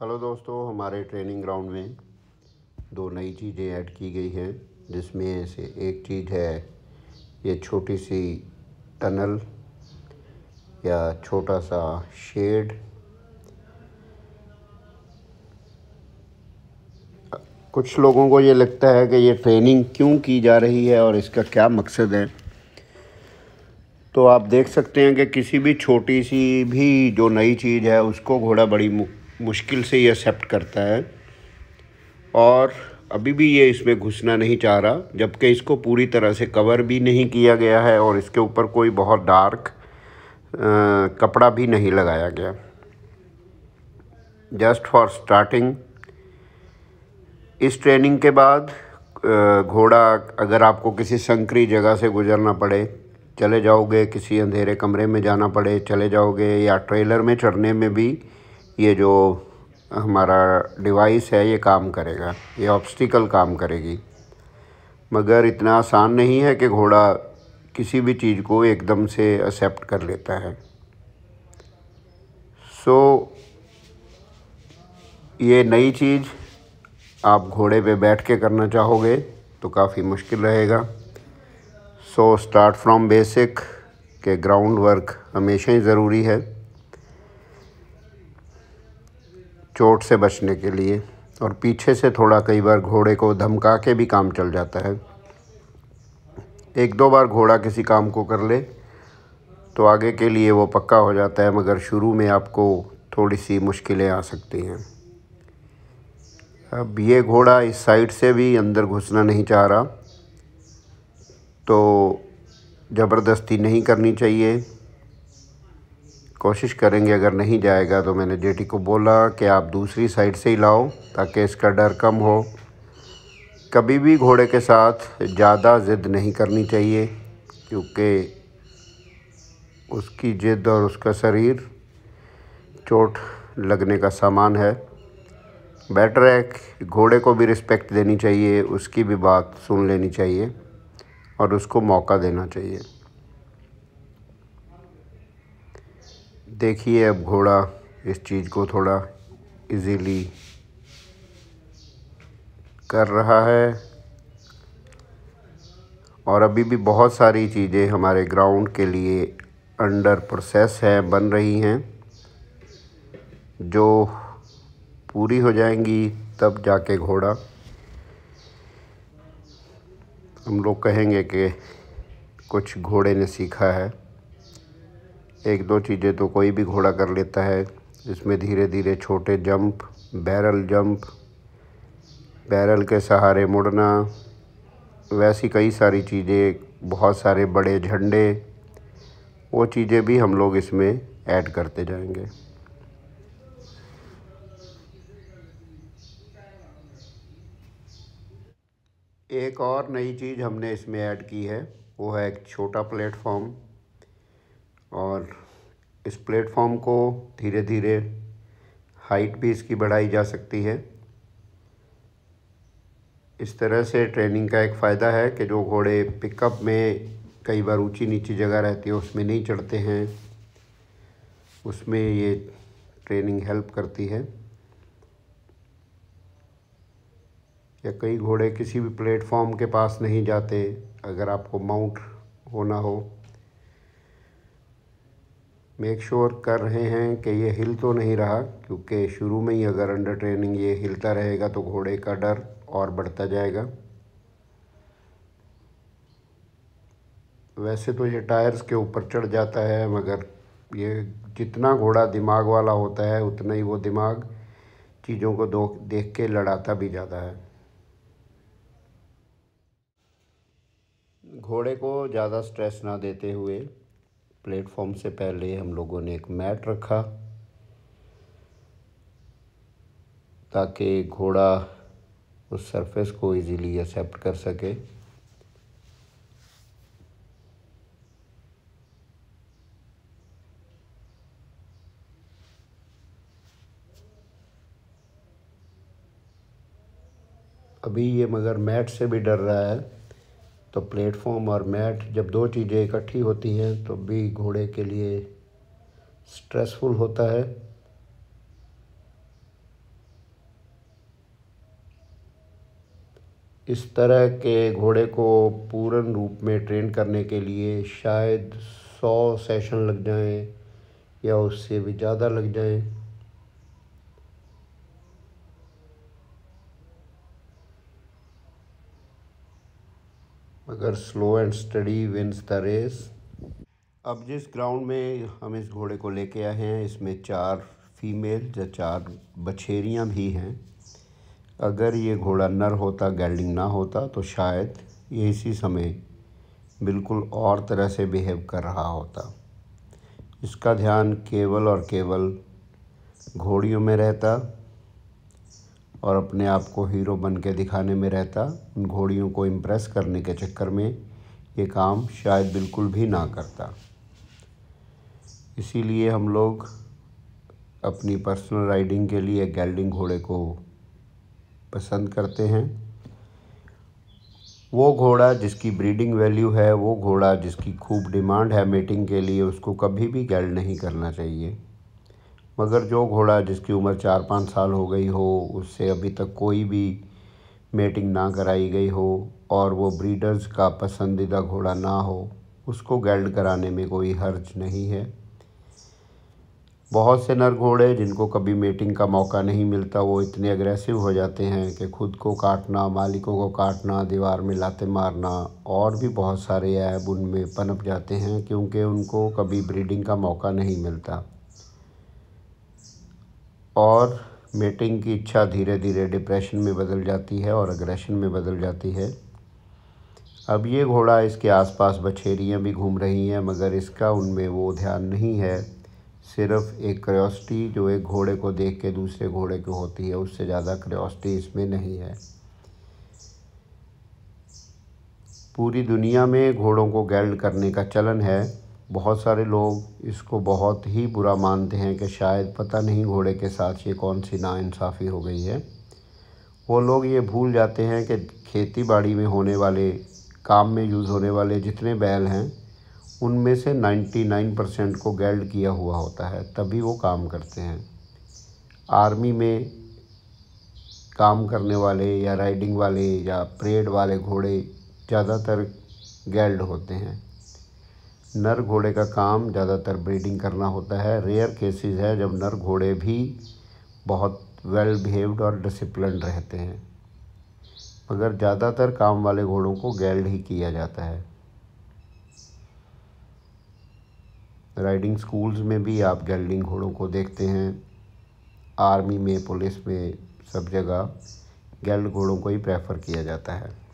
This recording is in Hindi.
हेलो दोस्तों, हमारे ट्रेनिंग ग्राउंड में दो नई चीज़ें ऐड की गई हैं, जिसमें से एक चीज़ है ये छोटी सी टनल या छोटा सा शेड। कुछ लोगों को ये लगता है कि ये ट्रेनिंग क्यों की जा रही है और इसका क्या मकसद है। तो आप देख सकते हैं कि किसी भी छोटी सी भी जो नई चीज़ है, उसको घोड़ा बड़ी मुश्किल से ये एक्सेप्ट करता है। और अभी भी ये इसमें घुसना नहीं चाह रहा जबकि इसको पूरी तरह से कवर भी नहीं किया गया है और इसके ऊपर कोई बहुत डार्क आ, कपड़ा भी नहीं लगाया गया। जस्ट फॉर स्टार्टिंग इस ट्रेनिंग के बाद घोड़ा अगर आपको किसी संकरी जगह से गुजरना पड़े चले जाओगे किसी अंधेरे कमरे में जाना पड़े चले जाओगे या ट्रेलर में चढ़ने में भी ये जो हमारा डिवाइस है ये काम करेगा। ये ऑब्स्टिकल काम करेगी। मगर इतना आसान नहीं है कि घोड़ा किसी भी चीज़ को एकदम से एक्सेप्ट कर लेता है। सो so, ये नई चीज़ आप घोड़े पे बैठ के करना चाहोगे तो काफ़ी मुश्किल रहेगा। सो स्टार्ट फ्रॉम बेसिक के ग्राउंड वर्क हमेशा ही ज़रूरी है। चोट से बचने के लिए और पीछे से थोड़ा कई बार घोड़े को धमका के भी काम चल जाता है। एक दो बार घोड़ा किसी काम को कर ले तो आगे के लिए वो पक्का हो जाता है, मगर शुरू में आपको थोड़ी सी मुश्किलें आ सकती हैं। अब ये घोड़ा इस साइड से भी अंदर घुसना नहीं चाह रहा तो ज़बरदस्ती नहीं करनी चाहिए। कोशिश करेंगे, अगर नहीं जाएगा तो मैंने जेटी को बोला कि आप दूसरी साइड से ही लाओ ताकि इसका डर कम हो। कभी भी घोड़े के साथ ज़्यादा ज़िद नहीं करनी चाहिए, क्योंकि उसकी ज़िद और उसका शरीर चोट लगने का सामान है। बेटर है घोड़े को भी रिस्पेक्ट देनी चाहिए, उसकी भी बात सुन लेनी चाहिए और उसको मौका देना चाहिए। देखिए अब घोड़ा, इस चीज़ को थोड़ा इजीली कर रहा है। और अभी भी बहुत सारी चीज़ें हमारे ग्राउंड के लिए अंडर प्रोसेस है, बन रही हैं। जो पूरी हो जाएँगी, तब जाके घोड़ा। हम लोग कहेंगे कि कुछ घोड़े ने सीखा है। एक दो चीज़ें तो कोई भी घोड़ा कर लेता है इसमें धीरे धीरे छोटे जंप, बैरल जंप, बैरल के सहारे मुड़ना, वैसी कई सारी चीज़ें, बहुत सारे बड़े झंडे, वो चीज़ें भी हम लोग इसमें ऐड करते जाएँगे। एक और नई चीज़ हमने इसमें ऐड की है, वो है एक छोटा प्लेटफॉर्म। इस प्लेटफॉर्म को धीरे धीरे हाइट भी इसकी बढ़ाई जा सकती है। इस तरह से ट्रेनिंग का एक फ़ायदा है कि जो घोड़े पिकअप में कई बार ऊँची नीची जगह रहती है, उसमें नहीं चढ़ते हैं। उसमें ये ट्रेनिंग हेल्प करती है। या कई घोड़े किसी भी प्लेटफॉर्म के पास नहीं जाते, अगर आपको माउंट होना हो। मेक श्योर sure कर रहे हैं कि ये हिल तो नहीं रहा, क्योंकि शुरू में ही अगर अंडर ट्रेनिंग ये हिलता रहेगा तो घोड़े का डर और बढ़ता जाएगा। वैसे तो ये टायर्स के ऊपर चढ़ जाता है, मगर ये जितना घोड़ा दिमाग वाला होता है, उतना ही वो दिमाग चीज़ों को दो, देख के लड़ाता भी जाता है। घोड़े को ज़्यादा स्ट्रेस ना देते हुए प्लेटफॉर्म से पहले हम लोगों ने एक मैट रखा ताकि घोड़ा उस सरफेस को इजीली एक्सेप्ट कर सके। अभी ये मगर मैट से भी डर रहा है। तो प्लेटफॉर्म और मैट जब दो चीज़ें इकट्ठी होती हैं तो भी घोड़े के लिए स्ट्रेसफुल होता है। इस तरह के घोड़े को पूर्ण रूप में ट्रेन करने के लिए शायद सौ सेशन लग जाएँ या उससे भी ज़्यादा लग जाएँ। मगर slow and steady wins the race अब जिस ग्राउंड में हम इस घोड़े को लेके आए हैं, इसमें चार फीमेल या चार बछेरियाँ भी हैं। अगर ये घोड़ा नर होता गैल्डिंग ना होता तो शायद ये इसी समय बिल्कुल और तरह से बिहेव कर रहा होता। इसका ध्यान केवल और केवल घोड़ियों में रहता। और अपने आप को हीरो बन के दिखाने में रहता, उन घोड़ियों को इम्प्रेस करने के चक्कर में ये काम शायद बिल्कुल भी ना करता। इसीलिए हम लोग अपनी पर्सनल राइडिंग के लिए गेल्डिंग घोड़े को पसंद करते हैं। वो घोड़ा जिसकी ब्रीडिंग वैल्यू है, वो घोड़ा जिसकी खूब डिमांड है मेटिंग के लिए, उसको कभी भी गैल्ड नहीं करना चाहिए। मगर जो घोड़ा जिसकी उम्र चार पाँच साल हो गई हो, उससे अभी तक कोई भी मेटिंग ना कराई गई हो और वो ब्रीडर्स का पसंदीदा घोड़ा ना हो, उसको गैल्ड कराने में कोई हर्ज नहीं है। बहुत से नर घोड़े जिनको कभी मेटिंग का मौका नहीं मिलता, वो इतने अग्रेसिव हो जाते हैं कि खुद को काटना, मालिकों को काटना, दीवार में लाते मारना और भी बहुत सारे ऐब उनमें पनप जाते हैं क्योंकि उनको कभी ब्रीडिंग का मौका नहीं मिलता। और मेटिंग की इच्छा धीरे धीरे डिप्रेशन में बदल जाती है और अग्रेशन में बदल जाती है। अब ये घोड़ा इसके आसपास बछेरियाँ भी घूम रही हैं, मगर इसका उनमें वो ध्यान नहीं है। सिर्फ़ एक क्रियोसिटी जो एक घोड़े को देख के दूसरे घोड़े को होती है, उससे ज़्यादा क्रियोसिटी इसमें नहीं है। पूरी दुनिया में घोड़ों को गैल्ड करने का चलन है। बहुत सारे लोग इसको बहुत ही बुरा मानते हैं कि शायद पता नहीं घोड़े के साथ ये कौन सी नाइंसाफ़ी हो गई है। वो लोग ये भूल जाते हैं कि खेती बाड़ी में होने वाले, काम में यूज़ होने वाले जितने बैल हैं, उनमें से 99 परसेंट को गैल्ड किया हुआ होता है, तभी वो काम करते हैं। आर्मी में काम करने वाले या राइडिंग वाले या परेड वाले घोड़े ज़्यादातर गैल्ड होते हैं। नर घोड़े का काम ज़्यादातर ब्रीडिंग करना होता है। रेयर केसेस है जब नर घोड़े भी बहुत वेल बिहेव्ड और डिसिप्लिन रहते हैं। मगर ज़्यादातर काम वाले घोड़ों को गैल्ड ही किया जाता है। राइडिंग स्कूल्स में भी आप गेल्डिंग घोड़ों को देखते हैं। आर्मी में पुलिस में सब जगह गैल्ड घोड़ों को ही प्रेफर किया जाता है।